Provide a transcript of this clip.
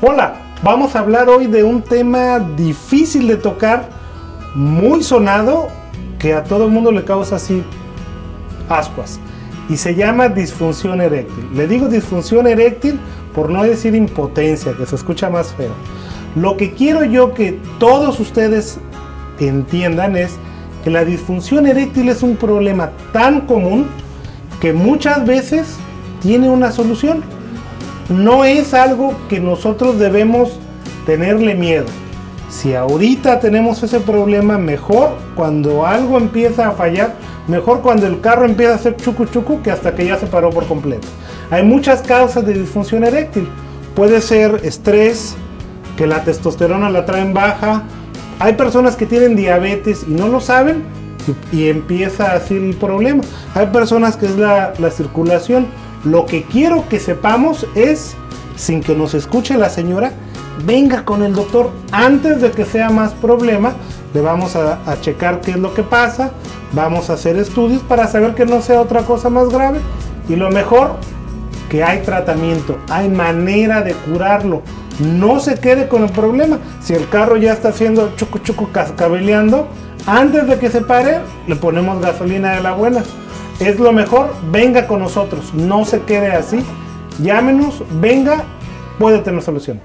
Hola, vamos a hablar hoy de un tema difícil de tocar, muy sonado, que a todo el mundo le causa así ascuas. Y se llama disfunción eréctil. Le digo disfunción eréctil por no decir impotencia, que se escucha más feo. Lo que quiero yo que todos ustedes entiendan es que la disfunción eréctil es un problema tan común que muchas veces tiene una solución no es algo que nosotros debemos tenerle miedo. Si ahorita tenemos ese problema, mejor cuando algo empieza a fallar, mejor cuando el carro empieza a hacer chucu chucu que hasta que ya se paró por completo. Hay muchas causas de disfunción eréctil. Puede ser estrés, que la testosterona la traen baja. Hay personas que tienen diabetes y no lo saben y, empieza así el problema. Hay personas que es la circulación lo que quiero que sepamos es, sin que nos escuche la señora, venga con el doctor antes de que sea más problema. Le vamos a, checar qué es lo que pasa, vamos a hacer estudios para saber que no sea otra cosa más grave. Y lo mejor, que hay tratamiento, hay manera de curarlo. No se quede con el problema. Si el carro ya está haciendo chucu chucu cascabeleando, antes de que se pare, le ponemos gasolina de la buena es lo mejor, venga con nosotros, no se quede así, llámenos, venga, puede tener solución.